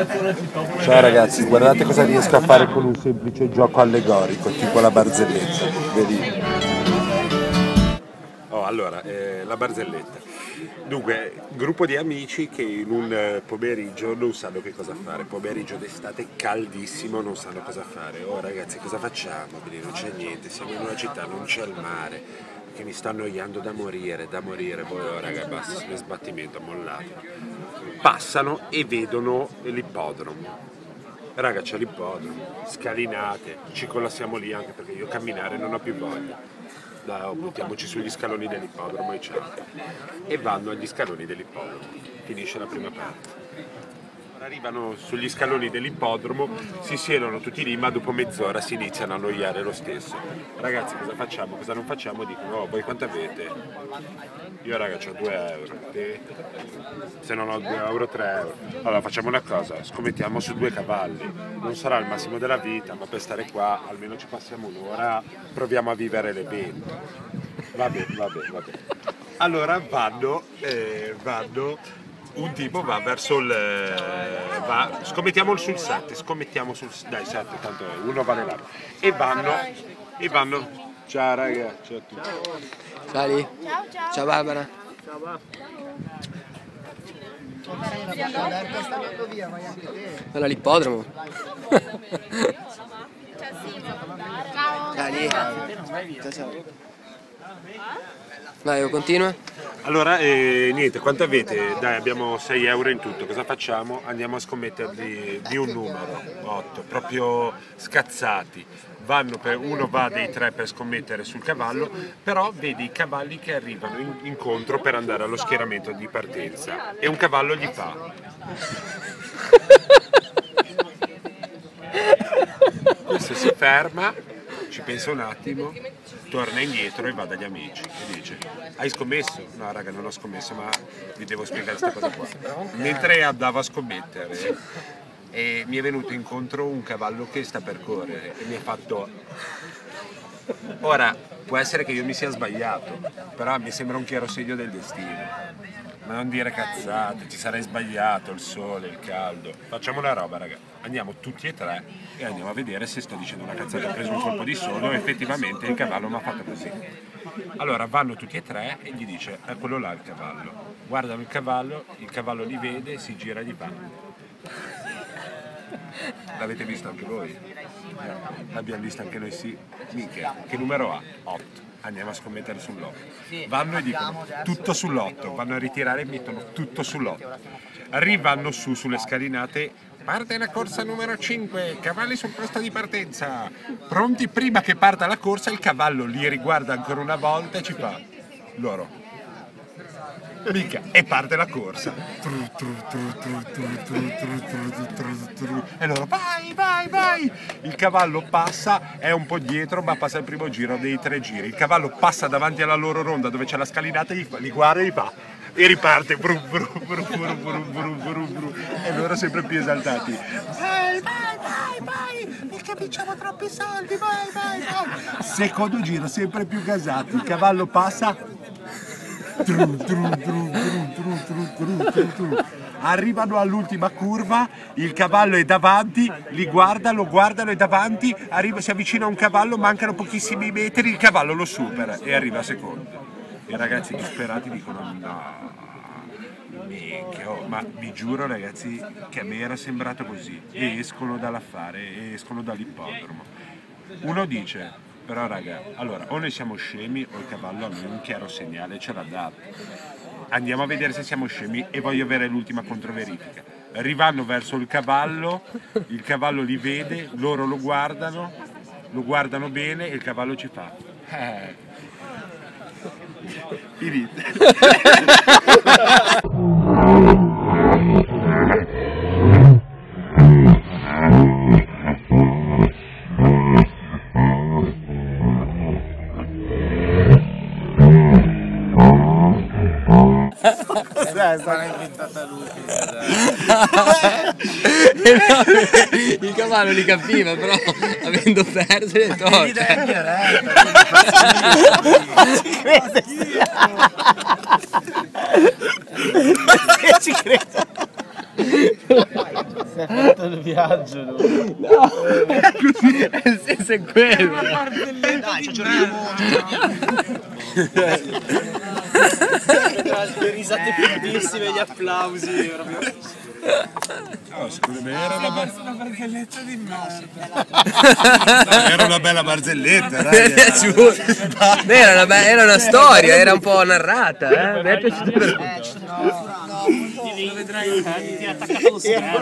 Ciao ragazzi, guardate cosa riesco a fare con un semplice gioco allegorico, tipo la barzelletta. Vedi? Oh, allora, eh, la barzelletta. Dunque, gruppo di amici che in un eh, pomeriggio non sanno che cosa fare, pomeriggio d'estate caldissimo, non sanno cosa fare. Oh ragazzi, cosa facciamo? Non c'è niente, siamo in una città, non c'è il mare, che mi sta annoiando da morire, da morire. Poi, oh raga, basta, sbattimento, mollato. Passano e vedono l'ippodromo. Raga, c'è l'ippodromo, scalinate, ci collassiamo lì anche perché io camminare non ho più voglia da, buttiamoci sugli scaloni dell'ippodromo e ciao. E vanno agli scaloni dell'ippodromo. Finisce la prima parte. Arrivano sugli scaloni dell'ippodromo, si siedono tutti lì, ma dopo mezz'ora si iniziano a annoiare lo stesso. Ragazzi, cosa facciamo? Cosa non facciamo? Dicono, oh, voi quanto avete? Io raga ho 2 euro, te? se non ho 2 euro 3 euro. Allora facciamo una cosa, scommettiamo su due cavalli. Non sarà il massimo della vita, ma per stare qua almeno ci passiamo un'ora, proviamo a vivere l'evento. Va bene, va bene. Allora vanno, eh, vanno un tipo va verso il va, scommettiamo sul 7 scommettiamo sul dai 7 tanto è, uno vale l'altro. E vanno e vanno. Ciao raga ciao a tutti. Ciao lì Ciao ciao. ciao Barbara. Ciao, va. Guarda l'ippodromo Ciao. ciao ciao. Ciao vai continua. Allora eh, niente quanto avete? Dai abbiamo 6 euro in tutto cosa facciamo? Andiamo a scommetterli di un numero 8 proprio scazzati. Per, uno va dei tre per scommettere sul cavallo però vedi i cavalli che arrivano in, incontro per andare allo schieramento di partenza e un cavallo gli fa. Questo si ferma ci pensa un attimo, torna indietro e va dagli amici e dice hai scommesso? No raga non ho scommesso ma vi devo spiegare questa cosa qua. Mentre andavo a scommettere e mi è venuto incontro un cavallo che sta per correre e mi ha fatto ora può essere che io mi sia sbagliato però mi sembra un chiaro segno del destino ma non dire cazzate, ci sarei sbagliato, il sole, il caldo. Facciamo una roba, raga. Andiamo tutti e tre e andiamo a vedere se sto dicendo una cazzata. Ho preso un colpo di sole e effettivamente il cavallo mi ha fatto così. Allora vanno tutti e tre e gli dice, è quello là il cavallo. Guardano il cavallo, il cavallo li vede, si gira e gli fa. L'avete visto anche voi? L'abbiamo visto anche noi sì. Minchia, che numero ha? 8 andiamo a scommettere sull'8. Vanno e dicono tutto sull'8, vanno a ritirare e mettono tutto sull'8. Arrivano su sulle scalinate, parte la corsa numero 5, cavalli sul posto di partenza. Pronti prima che parta la corsa, il cavallo li riguarda ancora una volta e ci fa loro. Mica, e parte la corsa. E loro vai, vai, vai. Il cavallo passa, è un po' dietro, ma passa il primo giro dei tre giri. Il cavallo passa davanti alla loro ronda dove c'è la scalinata, li, guarda e li fa. E riparte. Brum, brum, brum, brum, brum, brum, brum, brum. E loro sempre più esaltati. Vai, vai, vai, vai. Mica vinciamo troppi soldi, vai, vai, vai. Secondo giro, sempre più gasati. Il cavallo passa, Tru, tru, tru, Arrivano all'ultima curva, il cavallo è davanti, li guardano, guardano, è davanti, arriva, si avvicina a un cavallo, mancano pochissimi metri, il cavallo lo supera e arriva secondo. I ragazzi disperati dicono no, minchia, oh, ma vi giuro ragazzi che a me era sembrato così. E escono dall'affare, escono dall'ippodromo. Uno dice però raga, allora o noi siamo scemi o il cavallo almeno un chiaro segnale ce l'ha dato. Andiamo a vedere se siamo scemi e voglio avere l'ultima controverifica. Arrivano verso il cavallo, il cavallo li vede, loro lo guardano, lo guardano bene e il cavallo ci fa. Eh. Finite. Dai, sarà inventata il cavallo li capiva però avendo perso le torce Ci credo. passaggio lui. No, il senso è quello. Dai, ci. Tra le risate fortissime, gli applausi. proprio. Secondo me era una, barzelletta di merda. era una bella barzelletta, Mi è piaciuto. Beh, Era una, be- era una storia, era un po' narrata, eh. Mi è piaciuto per Lo vedrai, ti è attaccato allo schermo.